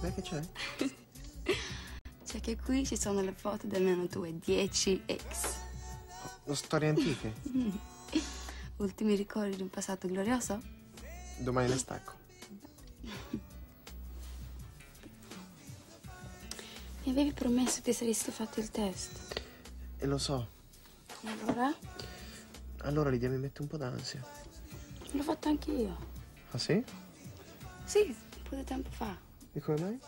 Beh, che c'è? C'è che qui ci sono le foto di almeno tue 10 ex. Storie antiche? Ultimi ricordi di un passato glorioso? Domani le stacco. Mi avevi promesso che ti saresti fatto il test. E lo so. E allora? Allora Lidia mi mette un po' d'ansia. L'ho fatto anche io. Ah sì? Sì, un po' di tempo fa. E come mai?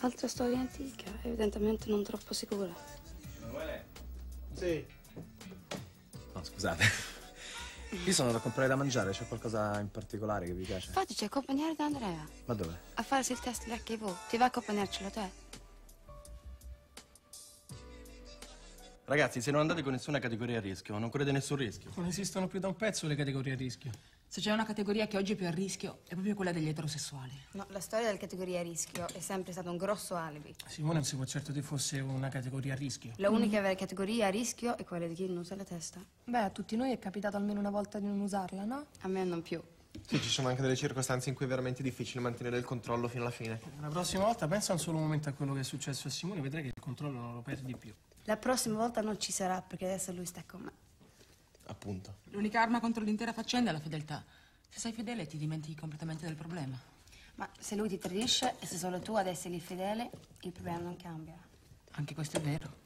Altra storia antica, evidentemente non troppo sicura. Emanuele? Sì. No, scusate. Io sono da comprare da mangiare, c'è qualcosa in particolare che vi piace? Infatti c'è accompagnare da Andrea Ma dove? a farsi il test dell'HIV. Ti va a accompagnarcelo te? Ragazzi, se non andate con nessuna categoria a rischio, non correte nessun rischio. Non esistono più da un pezzo le categorie a rischio. Se c'è una categoria che oggi è più a rischio, è proprio quella degli eterosessuali. No, la storia della categoria a rischio è sempre stato un grosso alibi. Simone non si può certo dire fosse una categoria a rischio. La unica vera categoria a rischio è quella di chi non usa la testa. Beh, a tutti noi è capitato almeno una volta di non usarla, no? A me non più. Sì, ci sono anche delle circostanze in cui è veramente difficile mantenere il controllo fino alla fine. La prossima volta pensa un solo momento a quello che è successo a Simone, vedrai che il controllo non lo perdi più. La prossima volta non ci sarà perché adesso lui sta con me. Appunto. L'unica arma contro l'intera faccenda è la fedeltà. Se sei fedele ti dimentichi completamente del problema. Ma se lui ti tradisce e se solo tu ad essergli fedele, il problema non cambia. Anche questo è vero.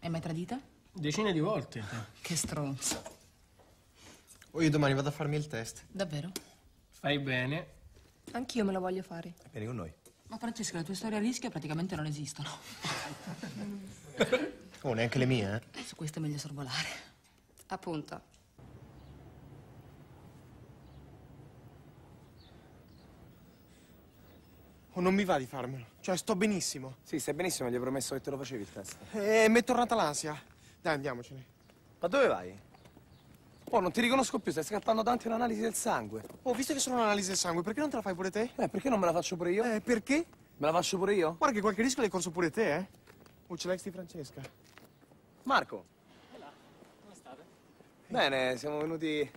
Hai mai tradita? Decine di volte. Che stronzo. O io domani vado a farmi il test. Davvero? Fai bene. Anch'io me lo voglio fare. Vieni con noi. Ma Francesca, le tue storie a rischio praticamente non esistono. Oh, neanche le mie, eh? Su questo è meglio sorvolare. Appunto. Oh, non mi va di farmelo. Cioè, sto benissimo. Sì, stai benissimo, gli ho promesso che te lo facevi il test. E mi è tornata l'ansia. Dai, andiamocene. Ma dove vai? Oh, non ti riconosco più, stai scattando davanti un'analisi del sangue. Oh, visto che sono un'analisi del sangue, perché non te la fai pure te? Eh, perché non me la faccio pure io? Eh, perché? Me la faccio pure io? Guarda che qualche rischio l'hai corso pure te, eh? Oh, c'è l'ex di Francesca. Marco. Bene, siamo venuti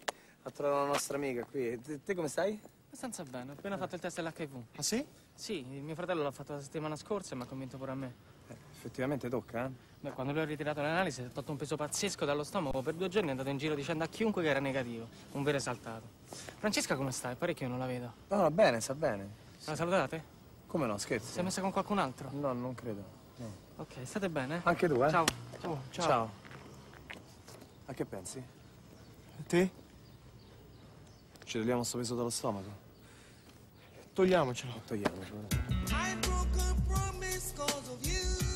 a trovare una nostra amica qui. Te, te come stai? Abbastanza bene, ho appena fatto il test dell'HIV. Ah, sì? Sì, mio fratello l'ha fatto la settimana scorsa e mi ha convinto pure a me. Eh, effettivamente tocca, eh? Beh, quando lui ha ritirato l'analisi ha tolto un peso pazzesco dallo stomaco. Per due giorni è andato in giro dicendo a chiunque che era negativo. Un vero esaltato. Francesca come sta? È parecchio non la vedo. No, no, bene, sta bene. La salutate? Come no, scherzi? Si è messa con qualcun altro? No, non credo. No. Ok, state bene? Anche tu, eh? Ciao. Ciao. Ciao. A che pensi? Te? Ci togliamo sto peso dallo stomaco? Togliamocelo. Togliamocelo. I broke a promise cause of you.